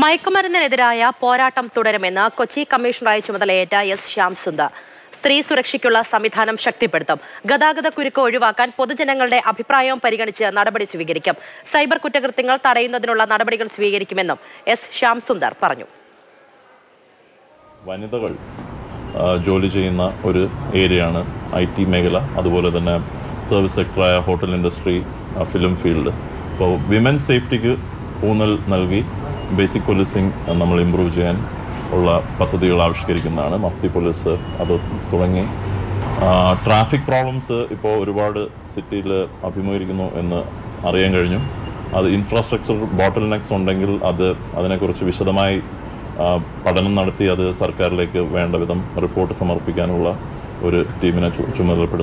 മയക്കുമരുന്നിനെതിരായ പോരാട്ടം തുടരുമെന്ന് കൊച്ചി കമ്മീഷണറായി ചുമതലയേറ്റ എസ് ശ്യാംസുന്ദർ. സ്ത്രീ സുരക്ഷയ്ക്കുള്ള സംവിധാനം ശക്തിപ്പെടുത്തും. ഗതാഗത കുരുക്ക് ഒഴിവാക്കാൻ പൊതുജനങ്ങളുടെ അഭിപ്രായവും പരിഗണിച്ച് നടപടി സ്വീകരിക്കും. സൈബർ കുറ്റകൃത്യങ്ങൾ തടയുന്നതിനുള്ള നടപടികൾ സ്വീകരിക്കുമെന്നും എസ് ശ്യാംസുന്ദർ പറഞ്ഞു. വനിതകൾ ജോലി ചെയ്യുന്ന ഒരു ഏരിയയാണ് ഐ ടി മേഖല അതുപോലെ തന്നെ സർവീസ് സെക്ടറായ ഹോട്ടൽ ഇൻഡസ്ട്രി ഫിലിം ഫീൽഡ്. അപ്പോൾ വിമൻ സേഫ്റ്റിക്ക് ഊന്നൽ നൽകി ബേസിക് പോലീസിങ് നമ്മൾ ഇമ്പ്രൂവ് ചെയ്യാൻ ഉള്ള പദ്ധതികൾ ആവിഷ്കരിക്കുന്നതാണ്. മഫ്തി പോലീസ് അത് തുടങ്ങി. ട്രാഫിക് പ്രോബ്ലംസ് ഇപ്പോൾ ഒരുപാട് സിറ്റിയിൽ അഭിമുഖീകരിക്കുന്നു എന്ന് അറിയാൻ കഴിഞ്ഞു. അത് ഇൻഫ്രാസ്ട്രക്ചർ ബോട്ടിൽ നെക്സ് ഉണ്ടെങ്കിൽ അത് അതിനെക്കുറിച്ച് വിശദമായി പഠനം നടത്തി അത് സർക്കാരിലേക്ക് വേണ്ട വിധം റിപ്പോർട്ട് സമർപ്പിക്കാനുള്ള ഒരു ടീമിനെ ചുമതലപ്പെടുത്തും ചുമതലപ്പെടുത്തി